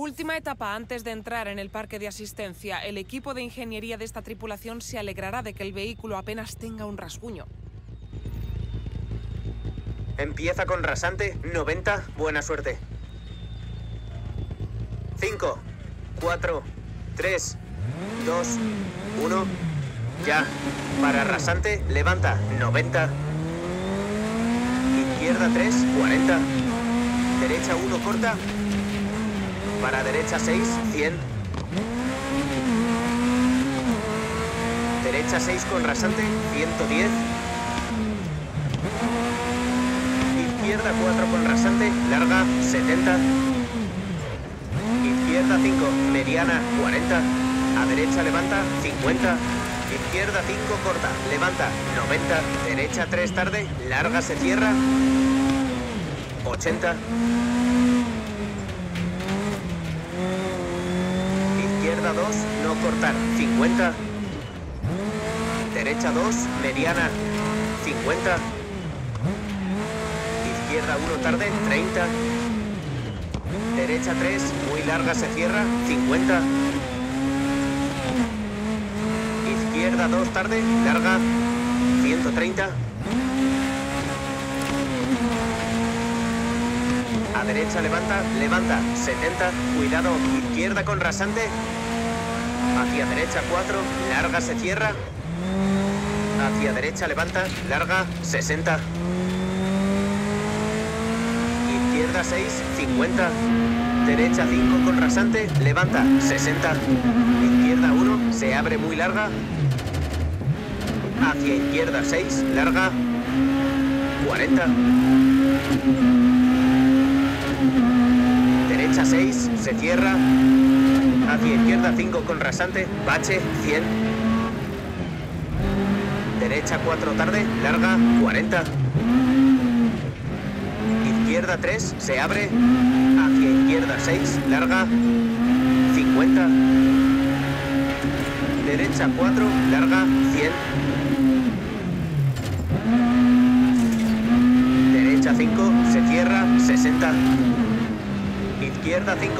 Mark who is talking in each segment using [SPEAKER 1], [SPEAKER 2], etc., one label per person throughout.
[SPEAKER 1] Última etapa antes de entrar en el parque de asistencia. El equipo de ingeniería de esta tripulación se alegrará de que el vehículo apenas tenga un rasguño.
[SPEAKER 2] Empieza con rasante, 90, buena suerte. 5, 4, 3, 2, 1, ya. Para rasante, levanta, 90. Izquierda 3, 40. Derecha 1, corta, para derecha 6, 100. Derecha 6 con rasante, 110. Izquierda 4 con rasante, larga, 70. Izquierda 5, mediana, 40. A derecha levanta, 50. Izquierda 5, corta, levanta, 90. Derecha 3, tarde, larga, se cierra, 80. Izquierda 2, no cortar, 50. Derecha 2, mediana, 50. Izquierda 1, tarde, 30. Derecha 3, muy larga, se cierra, 50. Izquierda 2, tarde, larga, 130. A derecha levanta, levanta, 70. Cuidado, izquierda con rasante. Hacia derecha 4, larga se cierra. Hacia derecha levanta, larga, 60. Izquierda 6, 50. Derecha 5 con rasante, levanta, 60. Izquierda 1, se abre muy larga. Hacia izquierda 6, larga, 40. Derecha 6, se cierra. Hacia izquierda 5 con rasante, bache 100. Derecha 4 tarde, larga 40. Izquierda 3, se abre. Hacia izquierda 6, larga 50. Derecha 4, larga 100. Derecha 5, se cierra 60. Izquierda 5.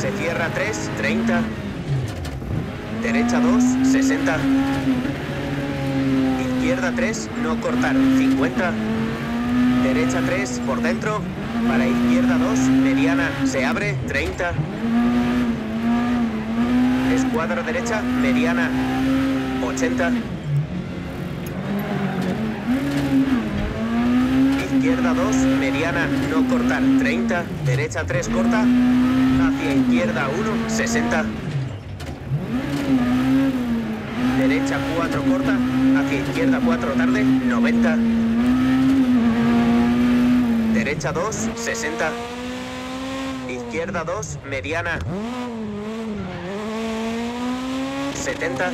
[SPEAKER 2] Se cierra 3, 30. Derecha 2, 60. Izquierda 3, no cortar, 50. Derecha 3, por dentro. Para izquierda 2, mediana, se abre, 30. Escuadra derecha, mediana, 80. Izquierda 2, mediana, no cortar, 30. Derecha 3, corta. Hacia izquierda 1, 60. Derecha 4, corta. Hacia izquierda 4, tarde, 90. Derecha 2, 60. Izquierda 2, mediana. 70.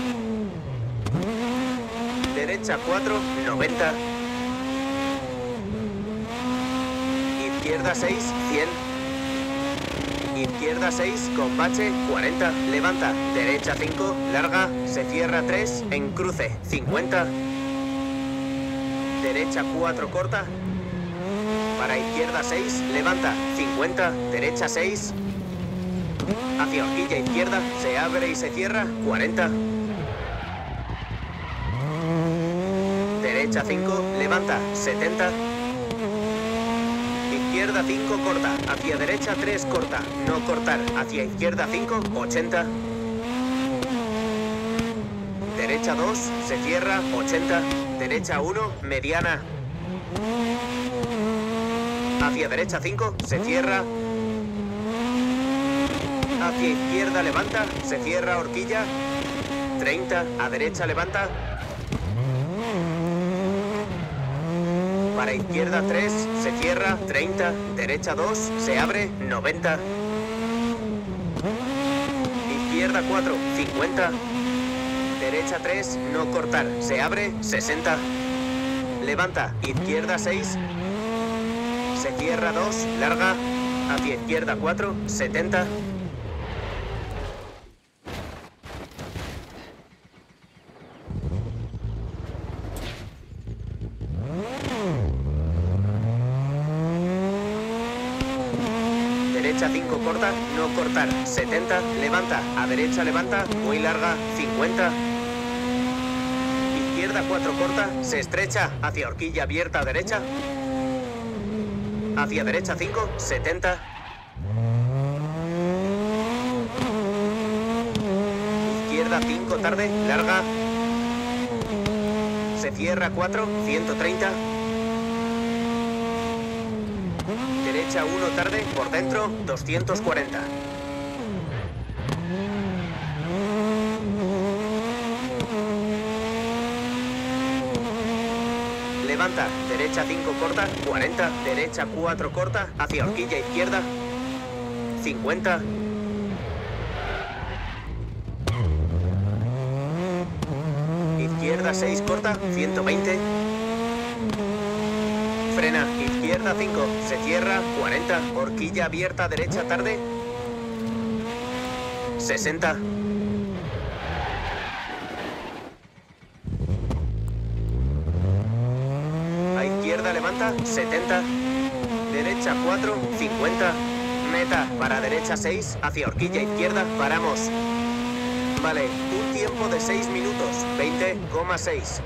[SPEAKER 2] Derecha 4, 90. Izquierda 6, 100. Izquierda 6, con bache, 40. Levanta. Derecha 5, larga. Se cierra 3, en cruce, 50. Derecha 4, corta. Para izquierda 6, levanta. 50. Derecha 6. Hacia horquilla izquierda, se abre y se cierra, 40. Derecha 5, levanta, 70. Izquierda 5, corta. Hacia derecha 3, corta. No cortar. Hacia izquierda 5, 80. Derecha 2, se cierra, 80. Derecha 1, mediana. Hacia derecha 5, se cierra. Hacia izquierda levanta, se cierra horquilla. 30, a derecha levanta. Para izquierda 3, se cierra, 30. Derecha 2, se abre, 90. Izquierda 4, 50. Derecha 3, no cortar, se abre, 60. Levanta, izquierda 6. Se cierra 2, larga. Hacia izquierda 4, 70. Derecha 5 corta, no cortar, 70, levanta, a derecha levanta, muy larga, 50. Izquierda 4 corta, se estrecha, hacia horquilla abierta derecha. Hacia derecha 5, 70. Izquierda 5 tarde, larga. Se cierra 4, 130. Derecha 1 tarde, por dentro 240. Levanta, derecha 5 corta, 40, derecha 4 corta, hacia horquilla izquierda, 50. Izquierda 6 corta, 120. Frena, izquierda 5, se cierra, 40, horquilla abierta, derecha tarde, 60. A izquierda levanta, 70. Derecha 4, 50. Meta para derecha 6, hacia horquilla izquierda, paramos. Vale, un tiempo de 6 minutos, 20,6.